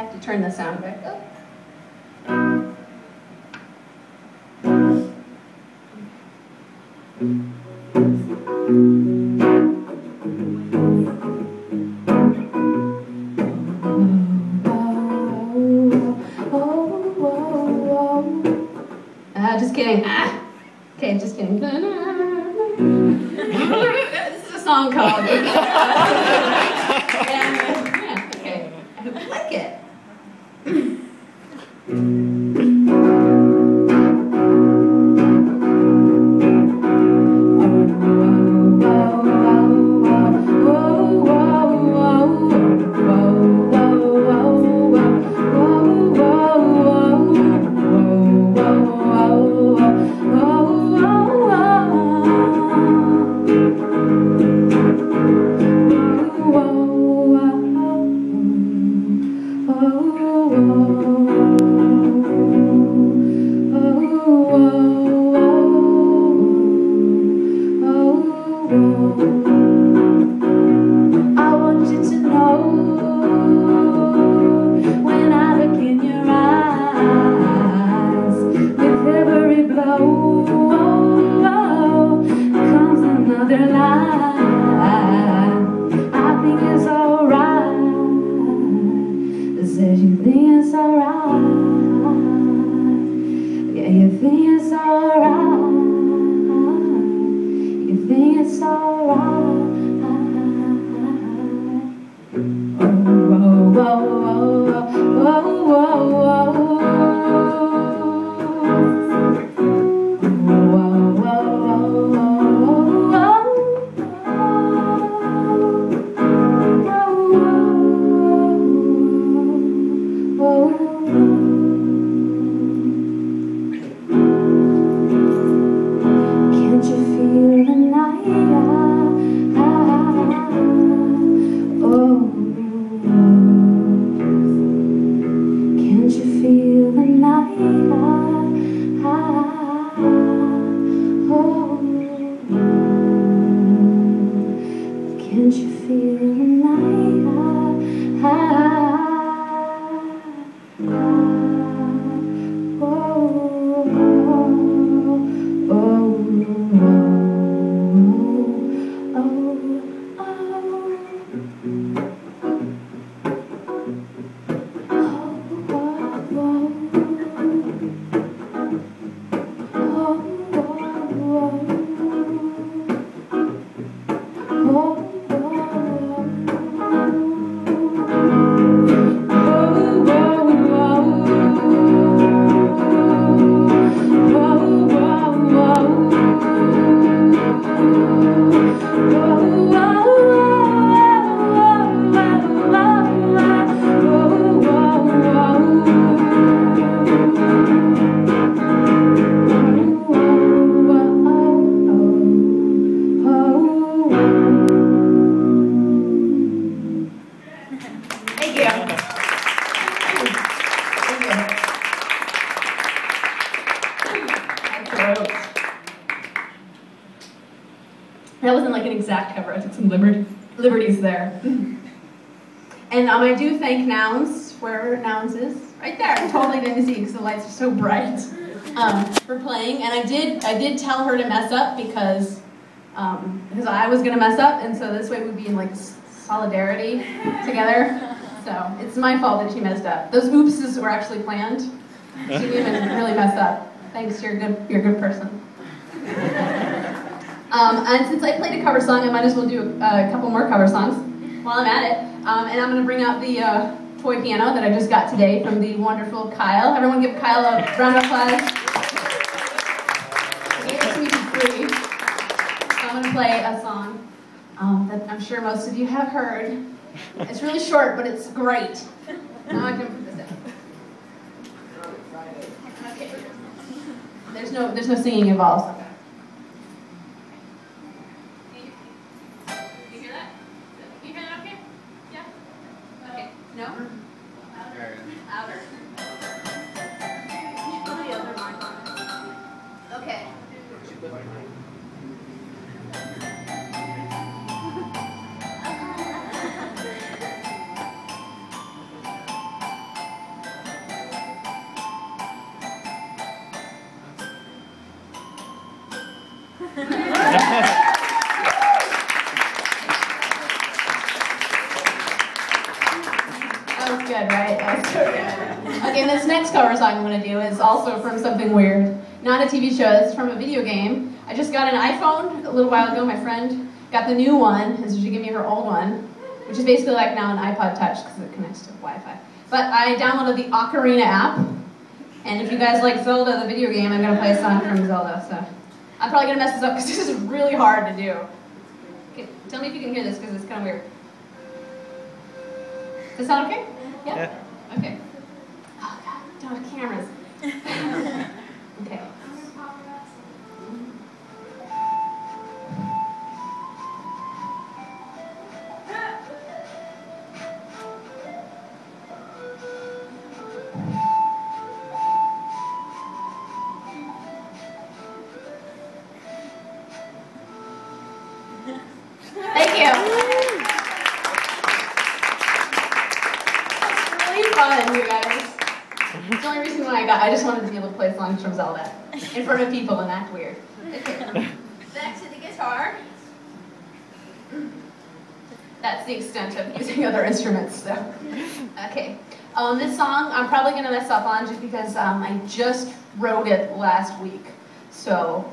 I have to turn the sound back up. Ah, just kidding. Ah. Okay, just kidding. this is a song called. and, yeah, okay. I like it. I alright. You think it's alright. Thank That wasn't like an exact cover. I took some liber- liberties there. And um, I do thank Nouns, where Nouns is, right there. I totally didn't see because the lights are so bright. Um, for playing, and I did I did tell her to mess up because um, because I was gonna mess up, and so this way we'd be in like solidarity together. So it's my fault that she messed up. Those oopses were actually planned. She didn't even really mess up. Thanks, you're a good you're a good person. Um, and since I played a cover song, I might as well do a, a couple more cover songs while I'm at it. Um, and I'm going to bring out the uh, toy piano that I just got today from the wonderful Kyle. Everyone give Kyle a round of applause. Free. I'm going to play a song um, that I'm sure most of you have heard. It's really short, but it's great. Now I can put this. Okay. There's no, there's no singing involved. Louder. Good, right? Good. Okay, this next cover song I'm going to do is also from something weird. Not a TV show, it's from a video game. I just got an iPhone a little while ago. My friend got the new one, and so she gave me her old one, which is basically like now an iPod Touch because it connects to Wi-Fi. But I downloaded the Ocarina app, and if you guys like Zelda, the video game, I'm going to play a song from Zelda. So I'm probably going to mess this up because this is really hard to do. Okay, tell me if you can hear this because it's kind of weird. Does that sound okay? Yeah? Yeah. Okay. Oh god, don't have cameras. okay. fun, you guys. It's the only reason why I got. I just wanted to be able to play songs from Zelda in front of people and act weird. Okay. Back to the guitar. That's the extent of using other instruments, so. Okay. Um, this song I'm probably gonna mess up on just because um, I just wrote it last week. So